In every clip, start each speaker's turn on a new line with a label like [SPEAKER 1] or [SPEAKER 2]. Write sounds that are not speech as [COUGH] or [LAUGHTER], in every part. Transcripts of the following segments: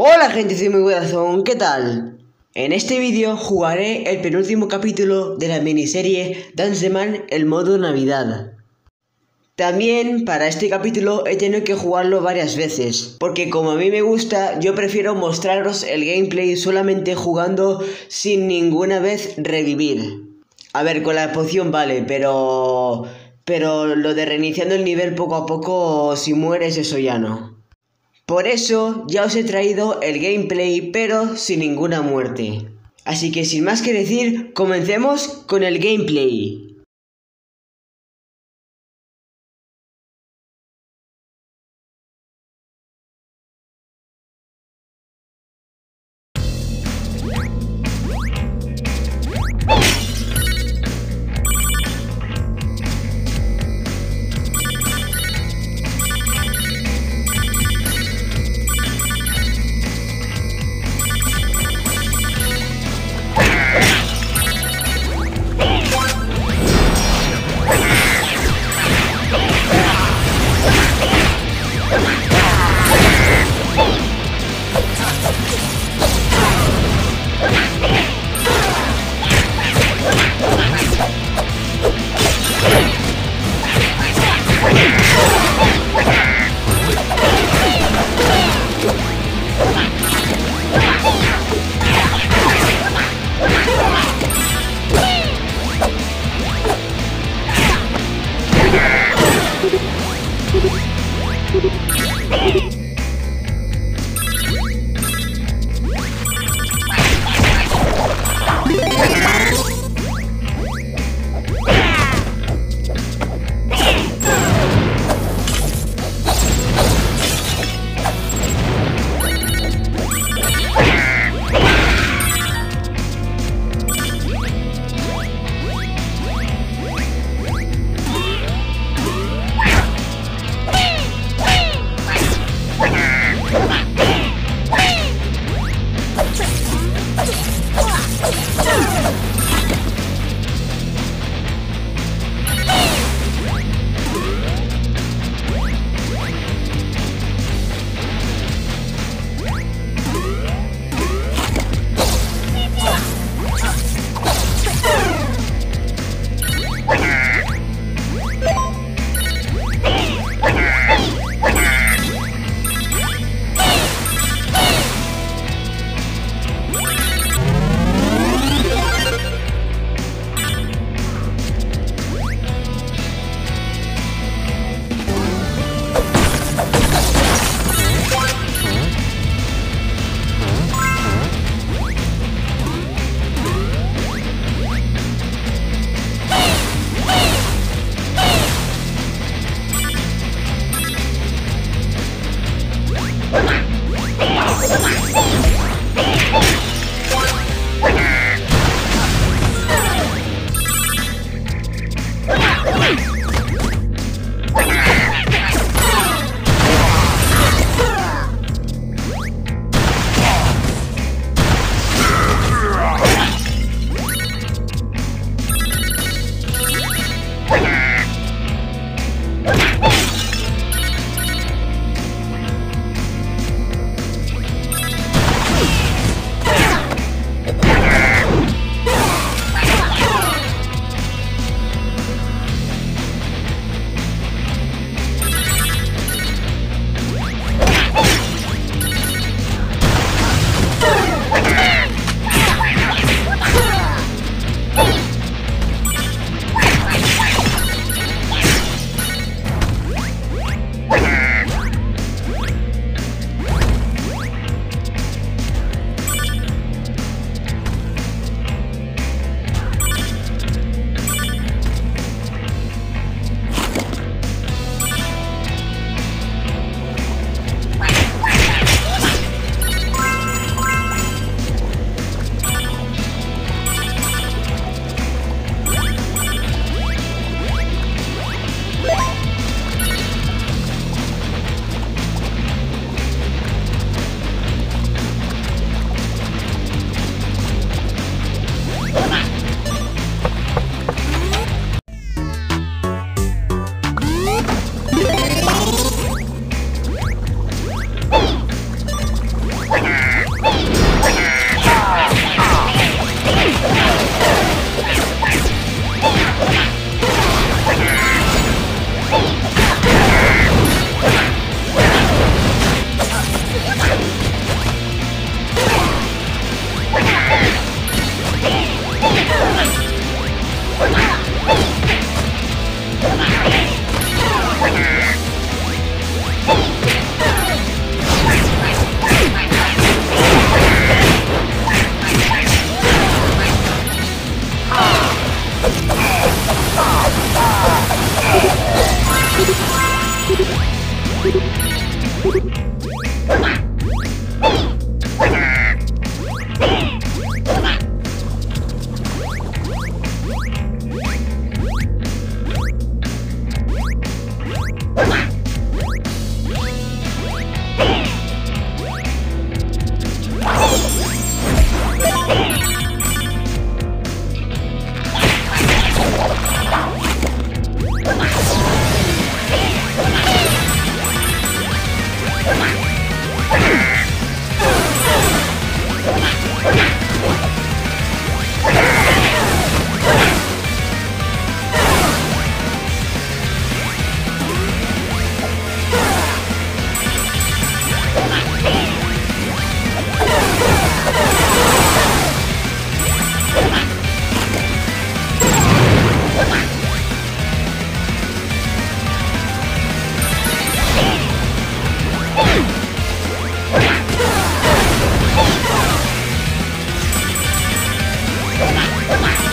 [SPEAKER 1] Hola gente, soy muy corazón, ¿qué tal? En este vídeo jugaré el penúltimo capítulo de la miniserie Dance Man el modo Navidad. También para este capítulo he tenido que jugarlo varias veces, porque como a mí me gusta, yo prefiero mostraros el gameplay solamente jugando sin ninguna vez revivir. A ver, con la poción vale, pero... Pero lo de reiniciando el nivel poco a poco, si mueres, eso ya no. Por eso ya os he traído el gameplay, pero sin ninguna muerte. Así que sin más que decir, comencemos con el gameplay. Yeah. you Boom! Oh my.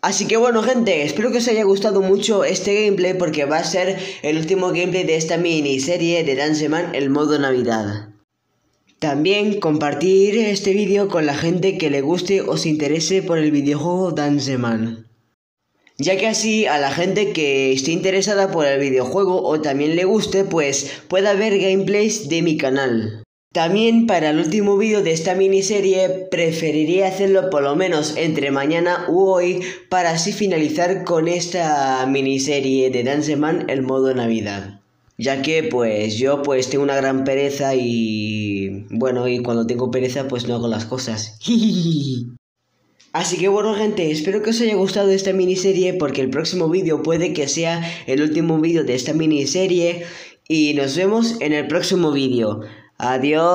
[SPEAKER 1] Así que bueno gente, espero que os haya gustado mucho este gameplay porque va a ser el último gameplay de esta miniserie de Danceman el modo navidad. También compartir este vídeo con la gente que le guste o se interese por el videojuego Danceman. Ya que así a la gente que esté interesada por el videojuego o también le guste pues pueda ver gameplays de mi canal. También para el último vídeo de esta miniserie preferiría hacerlo por lo menos entre mañana u hoy para así finalizar con esta miniserie de Danceman el modo Navidad. Ya que pues yo pues tengo una gran pereza y bueno y cuando tengo pereza pues no hago las cosas. [LAUGHS] Así que bueno gente, espero que os haya gustado esta miniserie porque el próximo vídeo puede que sea el último vídeo de esta miniserie y nos vemos en el próximo vídeo. Adiós.